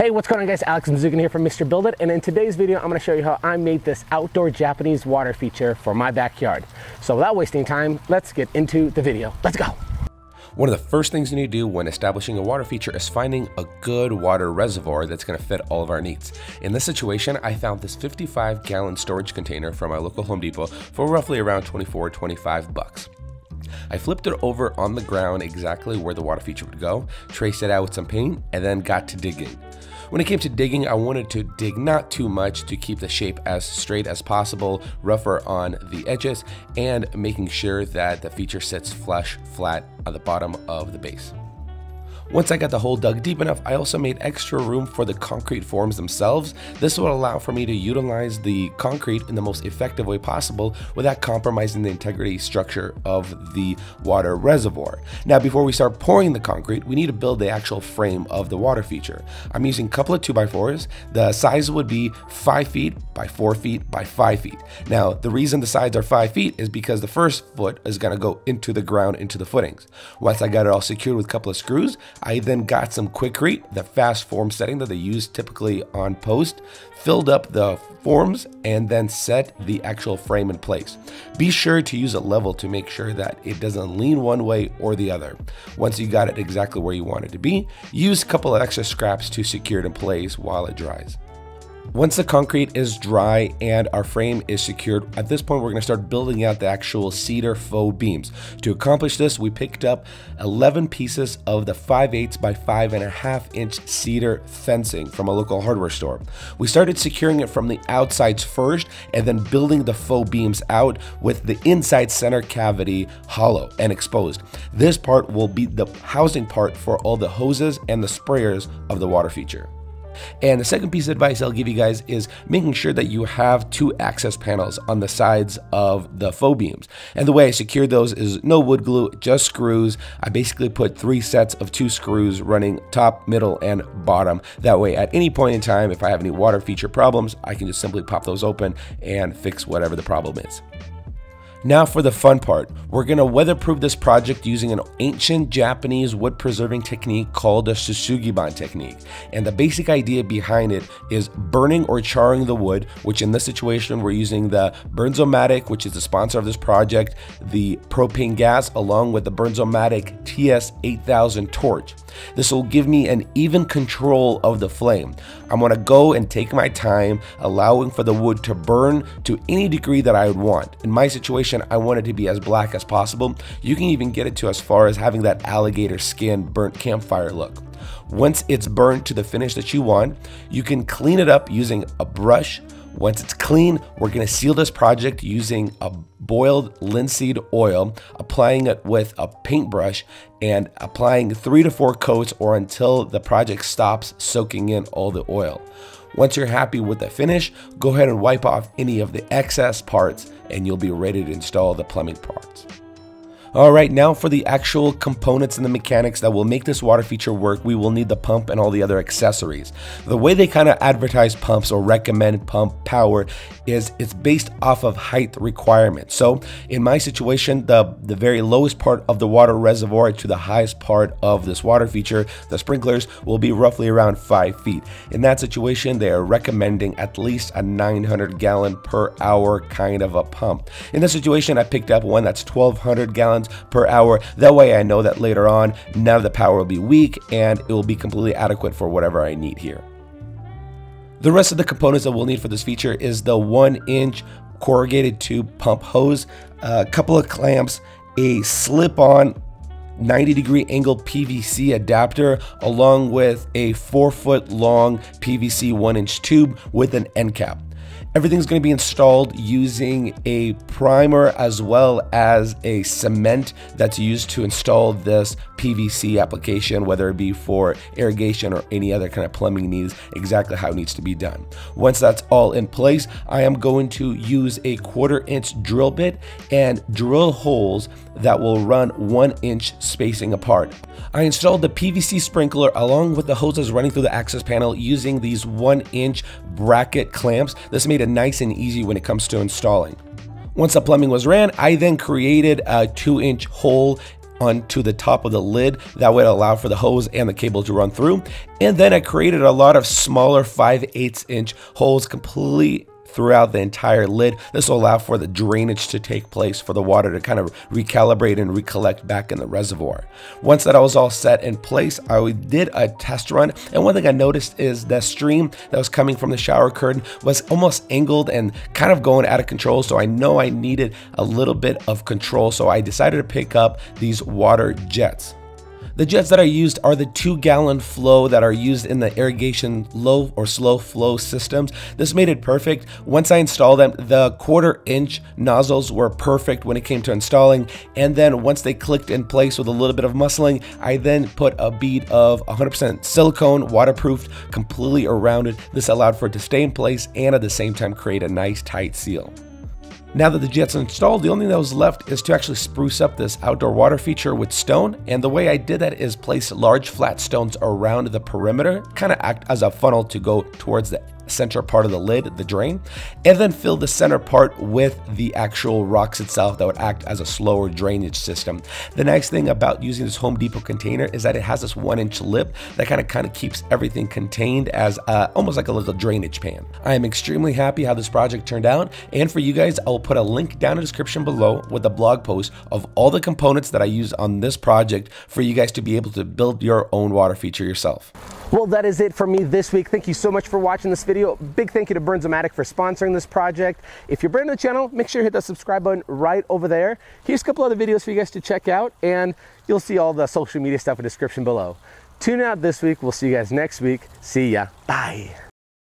Hey, what's going on guys? Alex Mazukin here from Mr. Build It, and in today's video, I'm gonna show you how I made this outdoor Japanese water feature for my backyard. So without wasting time, let's get into the video. Let's go. One of the first things you need to do when establishing a water feature is finding a good water reservoir that's going to fit all of our needs. In this situation, I found this 55 gallon storage container from my local Home Depot for roughly around 24 25 bucks. I flipped it over on the ground exactly where the water feature would go, traced it out with some paint, and then got to digging. When it came to digging, I wanted to dig not too much to keep the shape as straight as possible, rougher on the edges, and making sure that the feature sits flush flat on the bottom of the base. Once I got the hole dug deep enough, I also made extra room for the concrete forms themselves. This will allow for me to utilize the concrete in the most effective way possible without compromising the integrity structure of the water reservoir. Now, before we start pouring the concrete, we need to build the actual frame of the water feature. I'm using a couple of 2x4s. The size would be 5 feet by 4 feet by 5 feet. Now, the reason the sides are 5 feet is because the first foot is going to go into the ground, into the footings. Once I got it all secured with a couple of screws, I then got some Quikrete, the fast form setting that they use typically on post, filled up the forms, and then set the actual frame in place. Be sure to use a level to make sure that it doesn't lean one way or the other. Once you got it exactly where you want it to be, use a couple of extra scraps to secure it in place while it dries. Once the concrete is dry and our frame is secured, at this point we're going to start building out the actual cedar faux beams. To accomplish this, we picked up 11 pieces of the 5 8 by 5.5 inch cedar fencing from a local hardware store. We started securing it from the outsides first and then building the faux beams out with the inside center cavity hollow and exposed. This part will be the housing part for all the hoses and the sprayers of the water feature. And the second piece of advice I'll give you guys is making sure that you have two access panels on the sides of the faux beams. And the way I secured those is no wood glue, just screws. I basically put three sets of two screws running top, middle, and bottom. That way, at any point in time, if I have any water feature problems, I can just simply pop those open and fix whatever the problem is. Now for the fun part. We're going to weatherproof this project using an ancient Japanese wood preserving technique called the shou sugi ban technique. And the basic idea behind it is burning or charring the wood, which in this situation we're using the Bernzomatic, which is the sponsor of this project, the propane gas, along with the Bernzomatic TS8000 torch. This will give me an even control of the flame. I'm to go and take my time, allowing for the wood to burn to any degree that I would want. In my situation, I want it to be as black as possible. You can even get it to as far as having that alligator skin burnt campfire look. Once it's burned to the finish that you want, you can clean it up using a brush, once it's clean, we're going to seal this project using a boiled linseed oil, applying it with a paintbrush, and applying three to four coats or until the project stops soaking in all the oil. Once you're happy with the finish, go ahead and wipe off any of the excess parts and you'll be ready to install the plumbing parts. Alright, now for the actual components and the mechanics that will make this water feature work, we will need the pump and all the other accessories. The way they kind of advertise pumps or recommend pump power is it's based off of height requirements. So in my situation, the, the very lowest part of the water reservoir to the highest part of this water feature, the sprinklers, will be roughly around 5 feet. In that situation, they are recommending at least a 900 gallon per hour kind of a pump. In this situation, I picked up one that's 1200 per hour. That way I know that later on, none of the power will be weak and it will be completely adequate for whatever I need here. The rest of the components that we'll need for this feature is the one inch corrugated tube pump hose, a couple of clamps, a slip-on 90 degree angle PVC adapter along with a 4 foot long PVC 1 inch tube with an end cap. Everything's going to be installed using a primer as well as a cement that's used to install this PVC application, whether it be for irrigation or any other kind of plumbing needs, exactly how it needs to be done. Once that's all in place, I am going to use a quarter inch drill bit and drill holes that will run one inch spacing apart. I installed the PVC sprinkler along with the hoses running through the access panel using these one inch bracket clamps. This made it nice and easy when it comes to installing. Once the plumbing was ran, I then created a two inch hole onto the top of the lid. That would allow for the hose and the cable to run through. And then I created a lot of smaller 5 8 inch holes complete throughout the entire lid. This will allow for the drainage to take place for the water to kind of recalibrate and recollect back in the reservoir. Once that was all set in place, I did a test run. And one thing I noticed is the stream that was coming from the shower curtain was almost angled and kind of going out of control. So I know I needed a little bit of control. So I decided to pick up these water jets. The jets that I used are the two gallon flow that are used in the irrigation low or slow flow systems. This made it perfect. Once I installed them, the quarter inch nozzles were perfect when it came to installing. And then once they clicked in place with a little bit of muscling, I then put a bead of 100% silicone, waterproofed completely around it. This allowed for it to stay in place and at the same time create a nice tight seal. Now that the jet's installed, the only thing that was left is to actually spruce up this outdoor water feature with stone. And the way I did that is place large flat stones around the perimeter, kind of act as a funnel to go towards the center part of the lid, the drain, and then fill the center part with the actual rocks itself that would act as a slower drainage system. The nice thing about using this Home Depot container is that it has this one inch lip that kind of kind of keeps everything contained as uh, almost like a little drainage pan. I am extremely happy how this project turned out. And for you guys, I will put a link down in the description below with a blog post of all the components that I use on this project for you guys to be able to build your own water feature yourself. Well, that is it for me this week. Thank you so much for watching this video. Big thank you to Bernzomatic for sponsoring this project. If you're brand new to the channel, make sure you hit the subscribe button right over there. Here's a couple other videos for you guys to check out, and you'll see all the social media stuff in the description below. Tune out this week. We'll see you guys next week. See ya. Bye.